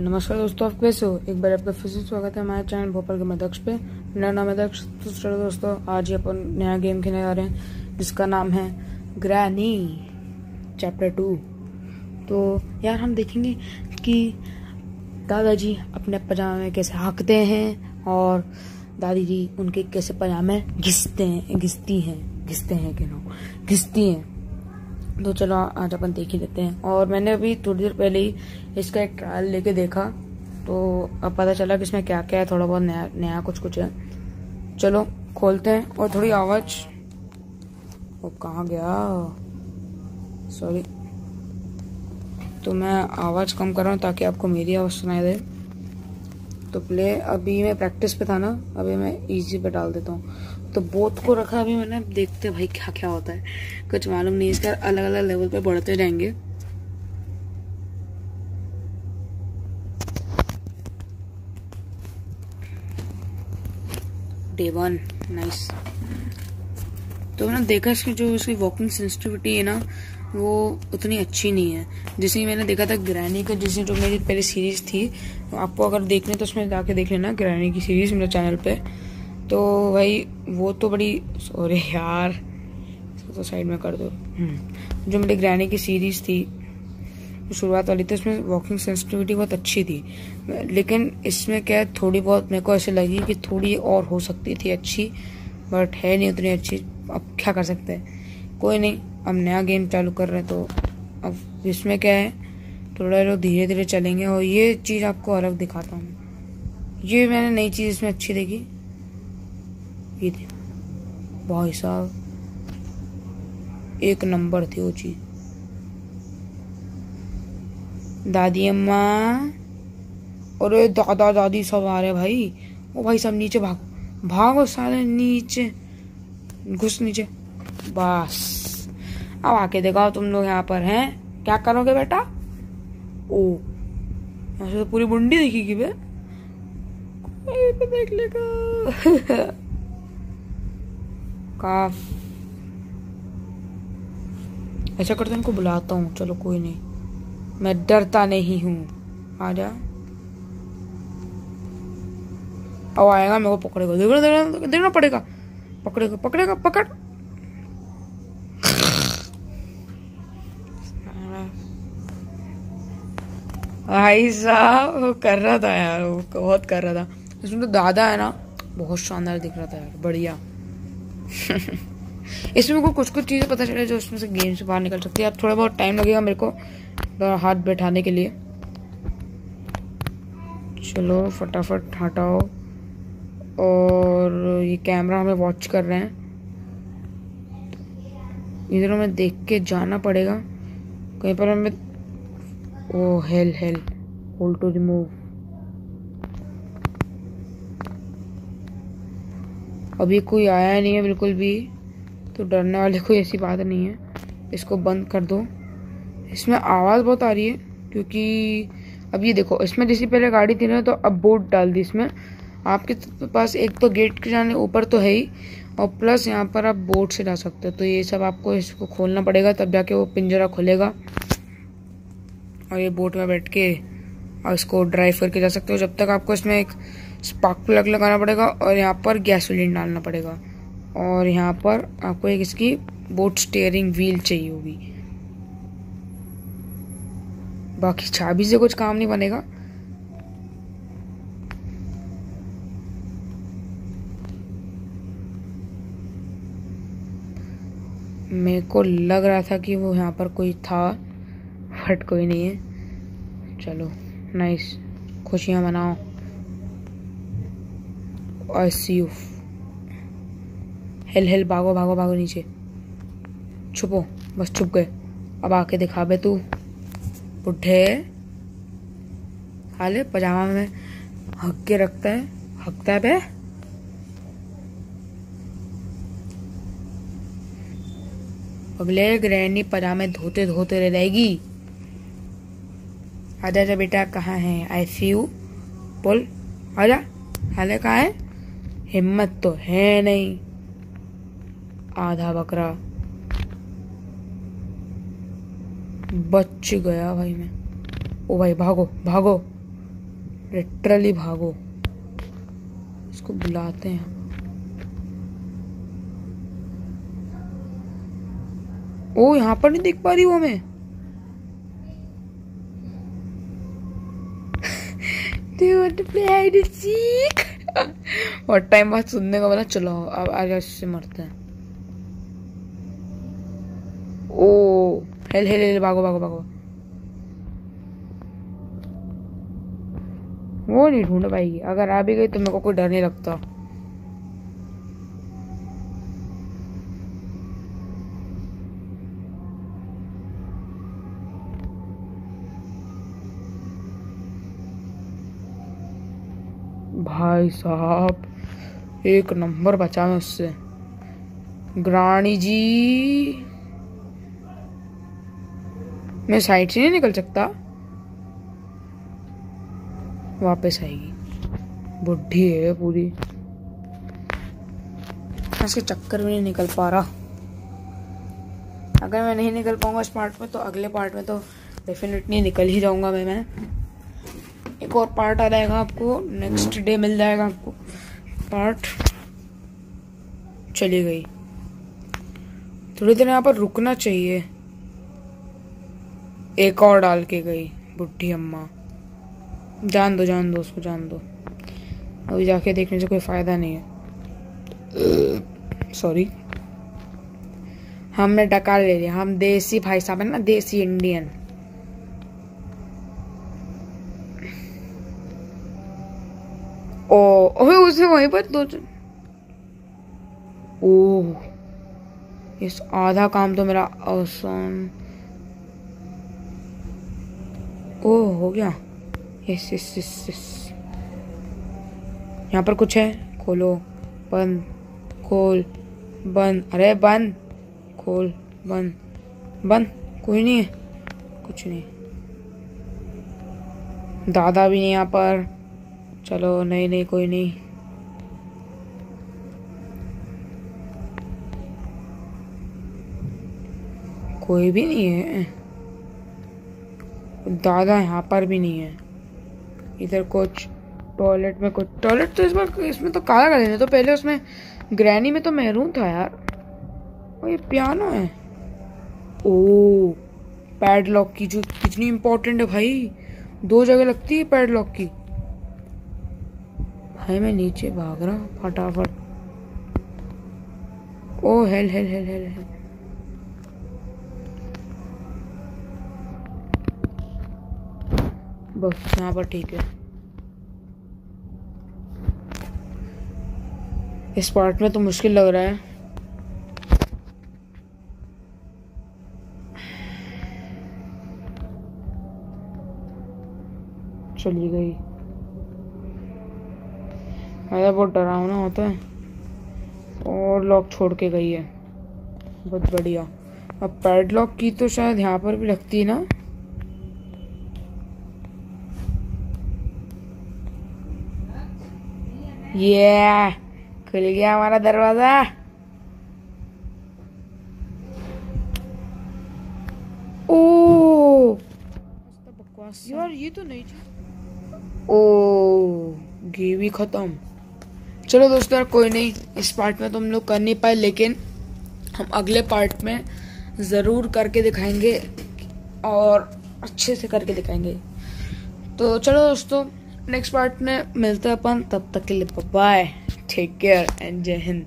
नमस्कार दोस्तों, आप कैसे हो? एक बार आपका फिर से स्वागत है हमारे चैनल भोपाल के मदक्ष पे। मेरा नाम दक्ष। तो चलो दोस्तों, आज ही अपन नया गेम खेलने जा रहे हैं, जिसका नाम है ग्रैनी चैप्टर टू। तो यार, हम देखेंगे कि दादाजी अपने पजामे कैसे हाँकते हैं और दादी जी उनके कैसे पजामे घिसते हैं, घिसती हैं, घिसते हैं कि नो? घिसती हैं। तो चलो आज अपन देख ही लेते हैं। और मैंने अभी थोड़ी देर पहले ही इसका एक ट्रायल लेके देखा तो अब पता चला कि इसमें क्या क्या है थोड़ा बहुत नया नया कुछ कुछ है। चलो, खोलते हैं, और थोड़ी आवाज़। वो कहाँ गया? सॉरी तो मैं आवाज़ कम कर रहा हूँ ताकि आपको मेरी आवाज़ सुनाई दे। तो प्ले अभी मैं प्रैक्टिस पे था ना, अभी मैं इजी पे डाल देता हूँ। तो बोथ को रखा अभी मैंने देखते भाई क्या क्या होता है। कुछ मालूम नहीं इसका अलग अलग लेवल पे बढ़ते जाएँगे। डे वन नाइस तो मैंने देखा इसकी जो इसकी वॉकिंग सेंसिटिविटी है ना, वो उतनी अच्छी नहीं है। जैसे मैंने देखा था ग्रैनी का, जैसे जो मेरी पहले सीरीज़ थी तो आपको अगर देखने तो उसमें जाके देख लेना ग्रैनी की सीरीज़ मेरे चैनल पे। तो भाई वो तो बड़ी सॉरी यार इसको तो साइड में कर दो। हम्म, जो मेरी ग्रैनी की सीरीज़ थी शुरुआत वाली थी उसमें वॉकिंग सेंसिटिविटी बहुत अच्छी थी। लेकिन इसमें क्या है थोड़ी बहुत मेरे को ऐसे लगी कि थोड़ी और हो सकती थी अच्छी बट है नहीं उतनी अच्छी। अब क्या कर सकते हैं? कोई नहीं अब नया गेम चालू कर रहे हैं तो अब इसमें क्या है थोड़ा लोग धीरे धीरे चलेंगे और ये चीज़ आपको अलग दिखाता हूँ। ये मैंने नई चीज़ इसमें अच्छी देखी। ये थी भाई साहब, एक नंबर थी वो चीज़। दादी, अम्मा। अरे, दादा, दादी सब आ रहे भाई। ओ भाई सब नीचे भागो। भागो सारे नीचे। घुस नीचे। बस। अब आके देखो तुम लोग यहाँ पर हैं। क्या करोगे बेटा? ओ, ऐसे तो पूरी बुंडी दिखेगी बे। कोई देख लेगा। काफ। ऐसा करते इनको बुलाता हूँ। चलो, कोई नहीं। मैं डरता नहीं हूँ। आ जा। अब आएगा, मेरे को पकड़ेगा। देखना देखना देखना पड़ेगा। पकड़ेगा पकड़ेगा, पकड़। भाई साहब, वो कर रहा था यार, वो बहुत कर रहा था। इसमें तो दादा है ना, बहुत शानदार दिख रहा था यार, बढ़िया। इसमें को कुछ कुछ चीज़ें पता चले जो उसमें से गेम से बाहर निकल सकती है। अब थोड़ा बहुत टाइम लगेगा मेरे को हाथ बैठाने के लिए। चलो, फटाफट हटाओ। और ये कैमरा हमें वॉच कर रहे हैं। इधर हमें देख के जाना पड़ेगा। कहीं पर हमें ओ hell hell hold to remove अभी कोई आया नहीं है बिल्कुल भी तो डरने वाले कोई ऐसी बात नहीं है। इसको बंद कर दो। इसमें आवाज़ बहुत आ रही है, क्योंकि अब ये देखो, इसमें जैसे पहले गाड़ी थी ना तो अब बोर्ड डाल दी इसमें। आपके पास एक तो गेट के जाने ऊपर तो है ही, और प्लस यहाँ पर आप बोर्ड से जा सकते हो। तो ये सब आपको इसको खोलना पड़ेगा, तब जाके वो पिंजरा खुलेगा। और ये बोट में बैठ के और इसको ड्राइव करके जा सकते हो। जब तक आपको इसमें एक स्पार्क प्लग लगाना पड़ेगा और यहाँ पर गैसोलीन डालना पड़ेगा। और यहाँ पर आपको एक इसकी बोट स्टेयरिंग व्हील चाहिए होगी। बाकी चाबी से कुछ काम नहीं बनेगा। मेरे को लग रहा था कि वो यहाँ पर कोई था बट कोई नहीं है। चलो नाइस खुशियाँ मनाओ। I see you hell hell, भागो भागो भागो नीचे। छुपो, बस छुप गए। अब आके दिखा बे तू। बुढ़े। हाले पजामा में हक के रखता है। हकता है बे। अगले ग्रैनी पजामे धोते धोते रह जाएगी। आजा जा बेटा, कहाँ है? आई सी यू बोल, आजा। हाले, कहाँ है? हिम्मत तो है नहीं। आधा बकरा। बच गया भाई मैं। ओ भाई, भागो भागो। लिटरली भागो। इसको बुलाते हैं। ओ, यहाँ पर नहीं देख पा रही वो मैं। टाइम बाद सुनने को बोला चलो अब आगे इससे मरते हैं ओ हेल हेल हेल भागो भागो भागो वो नहीं ढूंढ पाएगी। अगर आ भी गई तो मेरे को कोई डर नहीं लगता। भाई साहब, एक नंबर बचा मैं उससे। ग्राणी जी, मैं साइड से नहीं निकल सकता? वापस आएगी। बुढ़ी है पूरी। इसके चक्कर में नहीं निकल पा रहा। अगर मैं नहीं निकल पाऊँगा इस पार्ट में तो अगले पार्ट में तो डेफिनेटली निकल ही जाऊँगा मैं मैं। एक और पार्ट आ जाएगा आपको। नेक्स्ट डे मिल जाएगा आपको। पार्ट चली गई। थोड़ी देर यहाँ पर रुकना चाहिए। एक और डाल के गई बुढ़ी अम्मा। जान दो जान दो उसको जान दो। अभी जाके देखने से कोई फ़ायदा नहीं है। सॉरी हमने डकार ले लिया। हम देसी भाई साहब है ना देसी इंडियन ओ ओए उसे वहीं पर दो ओ इस आधा काम तो मेरा आसान। ओ हो गया। यस यस यस यस यहाँ पर कुछ है? खोलो। बंद। खोल। बंद। अरे, बंद। खोल। बंद। बंद। कोई नहीं है। कुछ नहीं। दादा भी नहीं यहाँ पर। चलो, नहीं नहीं, कोई नहीं। कोई भी नहीं है। दादा यहाँ पर भी नहीं है। इधर कुछ टॉयलेट में कुछ टॉयलेट तो इस बार इसमें तो काला कर तो पहले उसमें ग्रैनी में तो मैरून था यार। ये पियानो है। ओ पैडलॉक की जो कितनी इम्पोर्टेंट है भाई। दो जगह लगती है पैडलॉक की। भाई मैं नीचे भाग रहा हूँ, फटाफट। ओ hell hell hell hell hell बस, यहाँ पर ठीक है। इस पार्ट में तो मुश्किल लग रहा है। चली गई। अरे बहुत डरावना होता है। और लॉक छोड़ के गई है। बहुत बढ़िया। अब पैडलॉक की तो शायद यहाँ पर भी लगती है ना। ये खुल गया हमारा दरवाज़ा। ओ यार ये तो नहीं ओ गेवी खत्म। चलो दोस्तों यार, कोई नहीं, इस पार्ट में तो हम लोग कर नहीं पाए, लेकिन हम अगले पार्ट में ज़रूर करके दिखाएँगे और अच्छे से करके दिखाएँगे। तो चलो दोस्तों नेक्स्ट पार्ट में मिलते हैं अपन, तब तक के लिए बाय टेक केयर एंड जय हिंद।